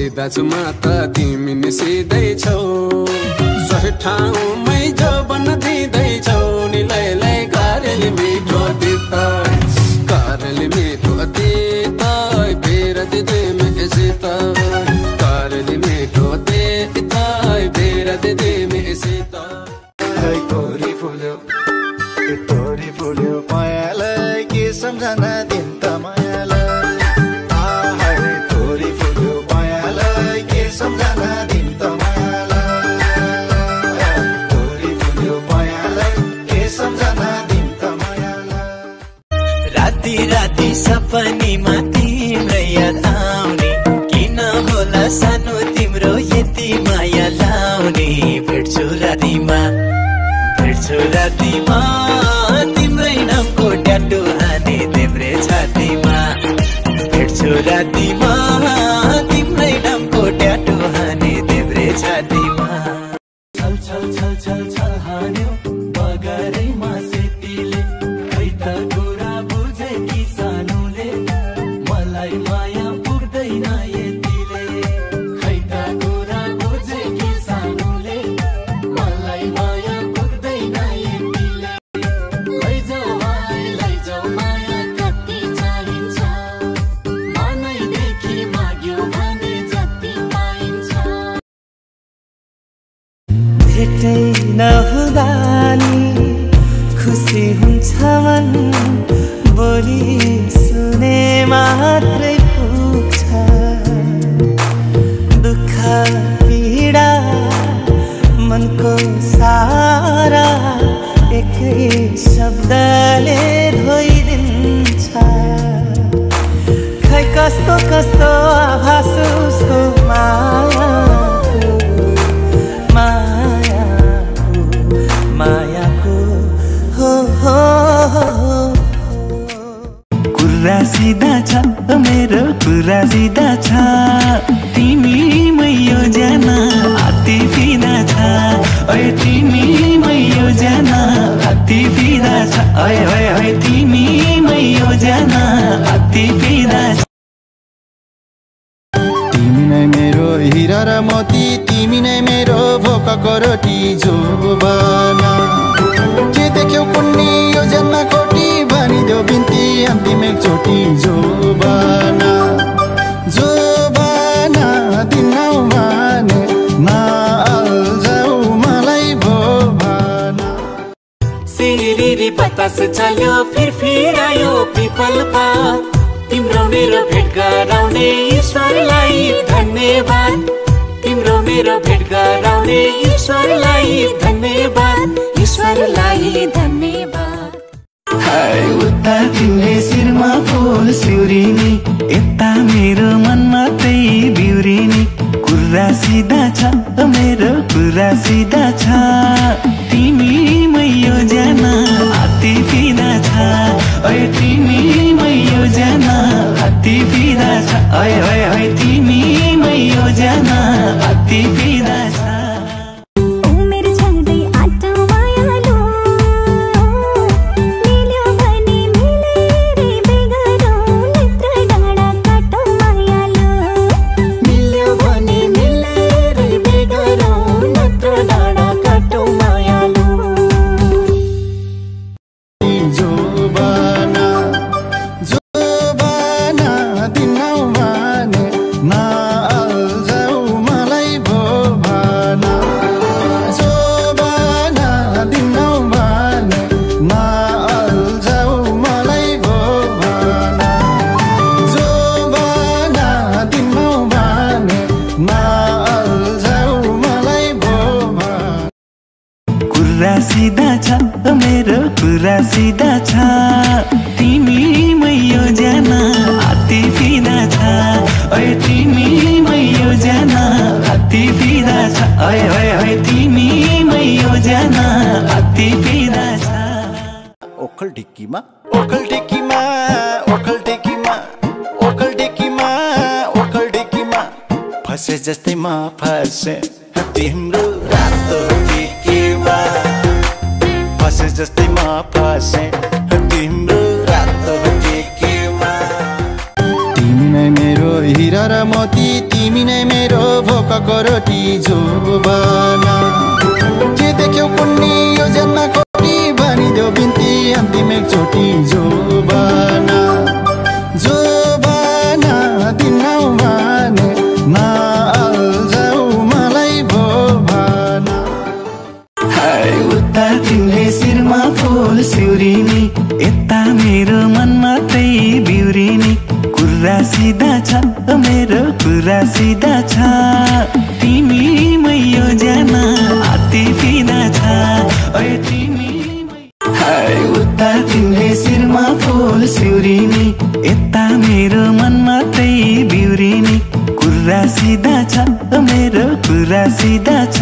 सिधा छु म त तिमी नि सिधै छौ। सही ठाउँमै जो बन्न दिँदैछौ नि लै लै करेली मिठो दित करेली मिठो दित फेर दिँदै मेसित करेली मिठो दित फेर दिँदै मेसित है तोरी फुल्यो। ए तोरी फुल्यो माया लाउने भेट्छु रातिमा। भेट्छु रातिमा तिम्रै नामको ट्याटु हाने तिम्रै छातीमा। भेट्छु रातिमा भेटै नहुँदा नि खुसी हुन्छ मन बोली सुने मात्रै पुग्छ। दुःख पीडा मनको सारा एकै शब्दले तिमी नै मेरो हिरा र मोती तिमी नै मेरो भोकको रोटी जोबाना। के देख्यौ कुन्नी यो जन्म कोटी भनिदेऊ बिन्ती अन्तिम एकचोटि जोबाना जोबाना। बतास चल्यो फिर फिर आयो पिपल पात तिम्रो मेरो भेट गराउने ईश्वरलाई धन्यवाद। तिम्रो मेरो भेट गराउने ईश्वरलाई धन्यवाद। ईश्वरलाई धन्यवाद। उता तिमीले शिरमा फुल सिउरिनी। यता मेरो मनमा त्यही बिउरिनी। कुरा सिधा छ मेरो कुरा सिधा छ। तिमीमै योजना हात्ती कुरा सिधा छ मेरो कुरा सिधा छ। तिमीमै योजना हात्ती फिदा छ। ओए तिमीमै योजना हात्ती फिदा छ। ओए ओए ओए तिमीमै योजना हात्ती फिदा छ। ओखल ढिक्कीमा? ओखल ढिक्कीमा ओखल ढिक्कीमा ओखल ढिक्कीमा ओखल ढिक्कीमा। फसे जस्तै म फसे तिम्रो रातो ढिक्कीमा फसे जस्तै म फसे तिम्रो रातो ढिक्कीमा तिमी नै मेरो हिरा र मोती तिमी नै मेरो भोकको रोटी जो बना के देख्यौ कुन्नी यो जन्म खोटी भनिदेऊ बिन्ती अन्तिम एकचोटि जो बना सिधा छ मेरो कुरा सिधा छ। तिमीमै योजना हात्ती फिदा छ। ओए तिमी उता तिमीले शिरमा फुल सिउरिनी। यता मेरो मन मात्रै बिउरिनी। कुरा सिधा छ मेरो कुरा सिधा छ।